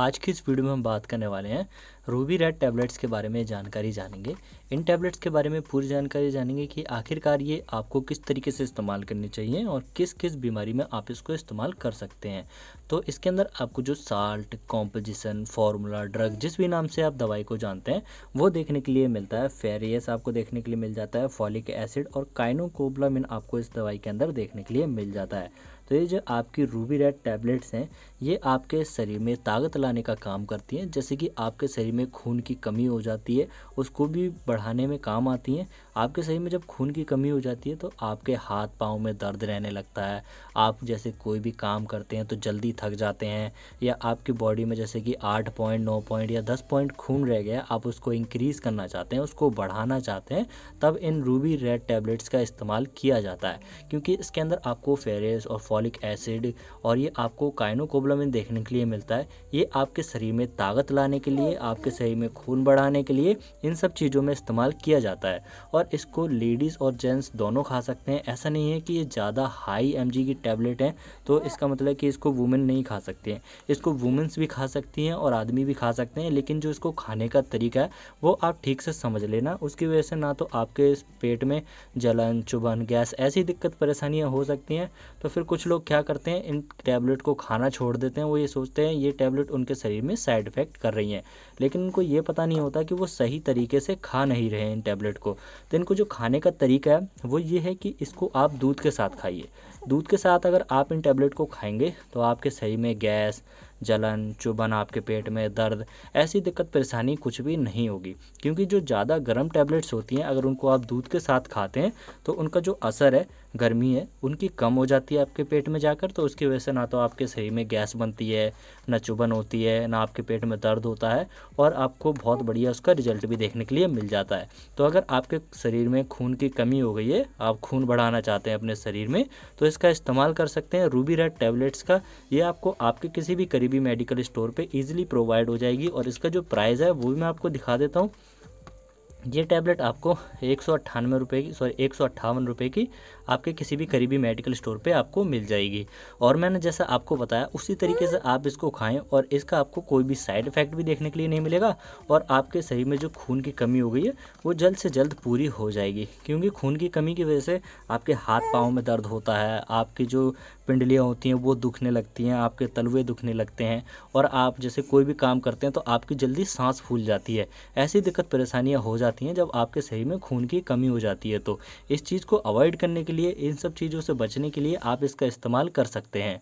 आज की इस वीडियो में हम बात करने वाले हैं रूबी रेड टैबलेट्स के बारे में जानकारी जानेंगे। इन टैबलेट्स के बारे में पूरी जानकारी जानेंगे कि आखिरकार ये आपको किस तरीके से इस्तेमाल करनी चाहिए और किस किस बीमारी में आप इसको इस्तेमाल कर सकते हैं। तो इसके अंदर आपको जो साल्ट, कॉम्पोजिशन, फार्मूला, ड्रग जिस भी नाम से आप दवाई को जानते हैं, वो देखने के लिए मिलता है। फेरियस आपको देखने के लिए मिल जाता है, फॉलिक एसिड और काइनोकोबलामिन आपको इस दवाई के अंदर देखने के लिए मिल जाता है। तो ये जो आपकी रूबी रेड टैबलेट्स हैं, ये आपके शरीर में ताकत लाने का काम करती हैं। जैसे कि आपके शरीर में खून की कमी हो जाती है, उसको भी बढ़ाने में काम आती हैं। आपके शरीर में जब खून की कमी हो जाती है तो आपके हाथ पाँव में दर्द रहने लगता है। आप जैसे कोई भी काम करते हैं तो जल्दी थक जाते हैं, या आपकी बॉडी में जैसे कि आठ पॉइंट नौ पॉइंट या दस पॉइंट खून रह गया, आप उसको इंक्रीज़ करना चाहते हैं, उसको बढ़ाना चाहते हैं, तब इन रूबी रेड टैबलेट्स का इस्तेमाल किया जाता है। क्योंकि इसके अंदर आपको फेरेस और फॉलिक एसिड और ये आपको काइनोकोबलामिन देखने के लिए मिलता है। ये आपके शरीर में ताकत लाने के लिए, आपके शरीर में खून बढ़ाने के लिए इन सब चीज़ों में इस्तेमाल किया जाता है। और इसको लेडीज़ और जेंट्स दोनों खा सकते हैं। ऐसा नहीं है कि ये ज़्यादा हाई एमजी की टैबलेट है तो इसका मतलब कि इसको वुमेन नहीं खा सकते हैं। इसको वुमेंस भी खा सकती हैं और आदमी भी खा सकते हैं, लेकिन जो इसको खाने का तरीका है, वो आप ठीक से समझ लेना। उसकी वजह से ना तो आपके पेट में जलन, चुभन, गैस ऐसी दिक्कत परेशानियाँ हो सकती हैं तो फिर कुछ लोग क्या करते हैं, इन टैबलेट को खाना छोड़ देते हैं, वो ये सोचते हैं, ये टैबलेट उनके शरीर में साइड इफ़ेक्ट कर रही हैं। लेकिन उनको ये पता नहीं होता कि वो सही तरीके से खा नहीं रहे हैं इन टैबलेट को। तो इनको जो खाने का तरीका है, वो ये है कि इसको आप दूध के साथ खाइए। दूध के साथ अगर आप इन टैबलेट को खाएँगे तो आपके शरीर में गैस, जलन, चुभन आपके पेट में दर्द, ऐसी दिक्कत, परेशानी कुछ भी नहीं होगी। क्योंकि जो ज़्यादा गर्म टैबलेट्स होती हैं, अगर उनको आप दूध के साथ खाते हैं तो उनका जो असर है गर्मी है, उनकी कम हो जाती है आपके पेट में जाकर तो उसकी वजह से ना तो आपके शरीर में गैस बनती है, ना चुभन होती है, ना आपके पेट में दर्द होता है और आपको बहुत बढ़िया उसका रिज़ल्ट भी देखने के लिए मिल जाता है। तो अगर आपके शरीर में खून की कमी हो गई है, आप खून बढ़ाना चाहते हैं अपने शरीर में तो इसका इस्तेमाल कर सकते हैं रूबी रेड टैबलेट्स का। ये आपको आपके किसी भी करीबी मेडिकल स्टोर पर ईजिली प्रोवाइड हो जाएगी और इसका जो प्राइस है, वो भी मैं आपको दिखा देता हूँ। ये टैबलेट आपको एक सौ अट्ठानवे रुपये की सॉरी एक सौ अट्ठावन रुपये की आपके किसी भी करीबी मेडिकल स्टोर पे आपको मिल जाएगी। और मैंने जैसा आपको बताया, उसी तरीके से आप इसको खाएँ और इसका आपको कोई भी साइड इफ़ेक्ट भी देखने के लिए नहीं मिलेगा और आपके शरीर में जो खून की कमी हो गई है, वो जल्द से जल्द पूरी हो जाएगी। क्योंकि खून की कमी की वजह से आपके हाथ पाँव में दर्द होता है, आपकी जो पिंडलियाँ होती हैं, वो दुखने लगती हैं, आपके तलवे दुखने लगते हैं और आप जैसे कोई भी काम करते हैं तो आपकी जल्दी सांस फूल जाती है। ऐसी दिक्कत परेशानियाँ हो जाती हैं जब आपके शरीर में खून की कमी हो जाती है तो इस चीज़ को अवॉइड करने के लिए, इन सब चीज़ों से बचने के लिए आप इसका इस्तेमाल कर सकते हैं।